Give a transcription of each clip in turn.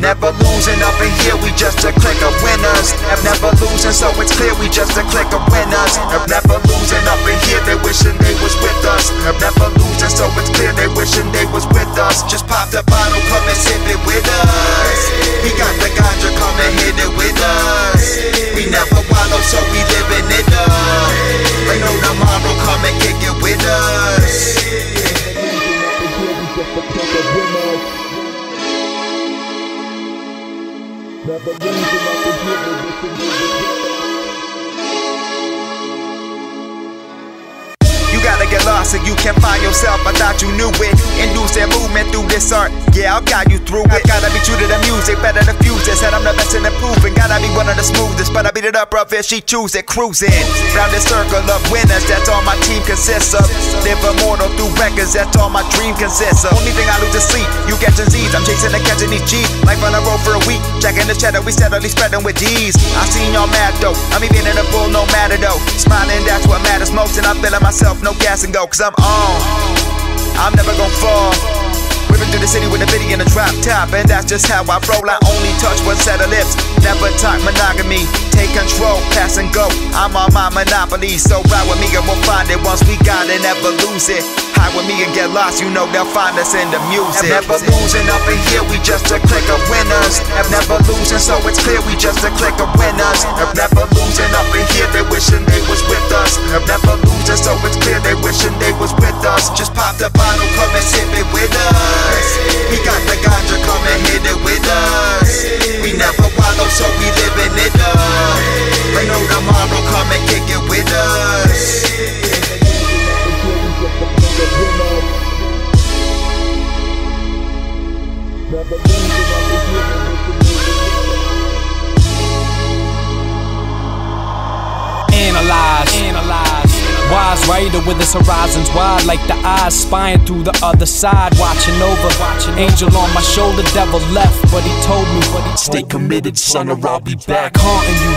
Never losing up in here, we just a click of winners. Never losing, so it's clear we just a click of winners. Never losing up in here, they wishing they was with us. Never losing, so it's clear they wishing they was with us. Just pop the bottle, come and sip it with us. You gotta get lost so you can't find yourself. I thought you knew it. Induce that movement through this art. Yeah, I'll guide you through it. Gotta be true to the music, better to the improving. Gotta be one of the smoothest, but I beat it up rough if she choose it. Cruising round this circle of winners. That's all my team consists of. Live immortal through records. That's all my dream consists of. Only thing I lose is sleep. You catch disease. I'm chasing and catching these G's. Life on the road for a week. Checking the cheddar. We steadily spreading with D's. I seen y'all mad though. I'm even in the bull, no matter though. Smiling, that's what matters most. And I'm feeling myself, no gas and go. Cause I'm on. I'm never gonna fall. Through the city with a bitty in a drop top, and that's just how I roll. I only touch one set of lips, never talk monogamy. Take control, pass and go. I'm on my monopoly, so ride with me and we'll find it. Once we got it, never lose it. Hide with me and get lost, you know they'll find us in the music. Never losing up in here, we just a click of winners. Never losing, so it's clear we just a click of winners. Writer with his horizons wide, like the eyes spying through the other side, watching over. Watching Angel on my shoulder, devil left, but he told me, stay committed, son, or I'll be back haunting you.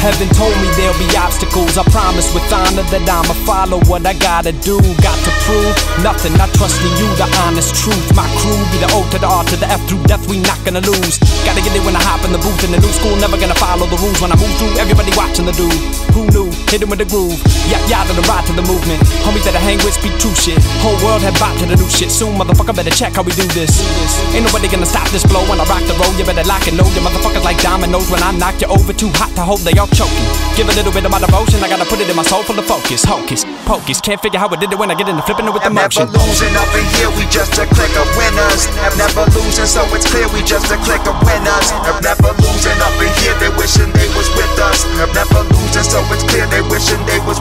Heaven told me there'll be obstacles. I promise with honor that I'ma follow what I gotta do. Got to prove nothing. I trust in you, the honest truth. My crew be the O to the R to the F through death. We not gonna lose. Gotta get it when I hop in the booth in the new school. Never gonna follow the rules when I move through. Everybody watching the dude. Who? Hit him with the groove. Yeah, yeah, to the ride to the movement. Homies that I hang with speak true shit. Whole world head back to the new shit. Soon, motherfucker, better check how we do this. Ain't nobody gonna stop this flow when I rock the road. You better lock and know your motherfuckers like dominoes. When I knock you over, too hot to hold, they all choking. Give a little bit of my devotion. I gotta put it in my soul full of focus. Hocus, pocus. Can't figure how I did it when I get into flipping it with I'm never losing up in here, we just a click of winners. I'm never losing, so it's clear we just a click of winners. I'm never losing up in here, they wishing they was I'm never losing, so it's clear they wishing they was